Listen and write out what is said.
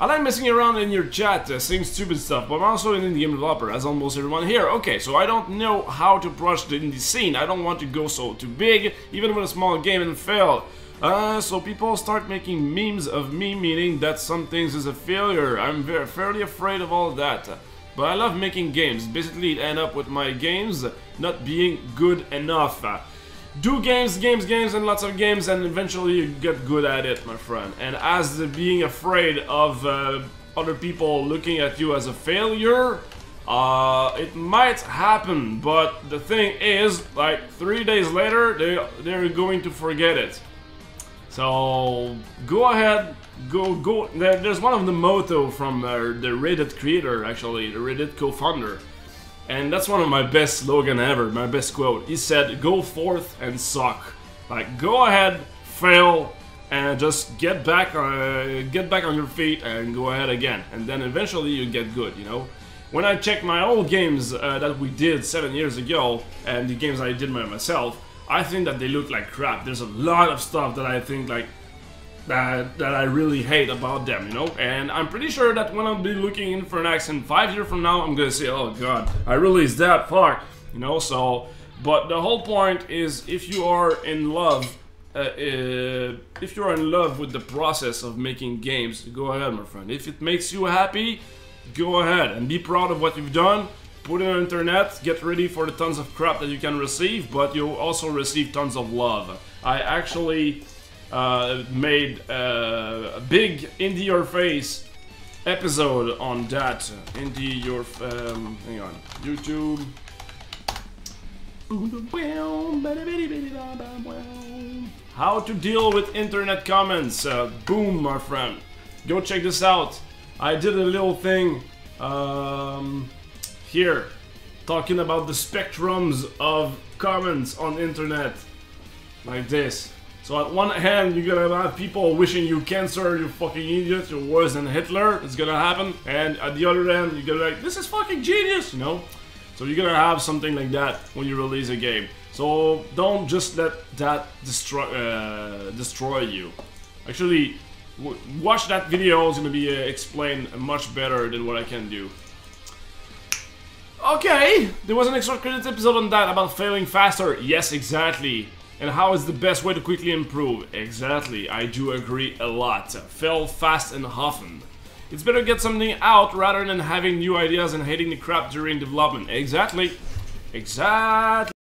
I like messing around in your chat, uh, saying stupid stuff, but I'm also an indie game developer, as almost everyone here. Okay, so I don't know how to approach the indie scene. I don't want to go so too big, even with a small game and fail. Uh, so people start making memes of me, meaning that some things is a failure. I'm very, fairly afraid of all that. But I love making games. Basically, it end up with my games not being good enough. Do games, games, games, and lots of games, and eventually you get good at it, my friend. And as the being afraid of uh, other people looking at you as a failure, uh, it might happen. But the thing is, like three days later, they they're going to forget it. So go ahead, go go. There's one of the motto from uh, the Reddit creator, actually, the Reddit co-founder, and that's one of my best slogan ever. My best quote. He said, "Go forth and suck." Like go ahead, fail, and just get back, uh, get back on your feet and go ahead again, and then eventually you get good. You know. When I check my old games uh, that we did seven years ago, and the games I did by myself. I think that they look like crap. There's a lot of stuff that I think like that that I really hate about them, you know. And I'm pretty sure that when I'll be looking in for an accent five years from now, I'm gonna say, "Oh God, I really is that far," you know. So, but the whole point is, if you are in love, uh, uh, if you are in love with the process of making games, go ahead, my friend. If it makes you happy, go ahead and be proud of what you've done put it on internet, get ready for the tons of crap that you can receive, but you'll also receive tons of love. I actually uh, made uh, a big Indie Your Face episode on that. Indie Your... Um, hang on. YouTube. How to deal with internet comments. Uh, boom, my friend. Go check this out. I did a little thing. Um, here talking about the spectrums of comments on internet like this so at one hand you're gonna have people wishing you cancer you fucking idiot you're worse than Hitler it's gonna happen. And at the other end you're gonna like this is fucking genius you know? So you're gonna have something like that when you release a game. So don't just let that destroy uh, destroy you. Actually watch that video it's gonna be uh, explained much better than what I can do. Okay, there was an extra credits episode on that about failing faster. Yes, exactly. And how is the best way to quickly improve? Exactly, I do agree a lot. Fail fast and often. It's better get something out rather than having new ideas and hating the crap during development. Exactly. Exactly.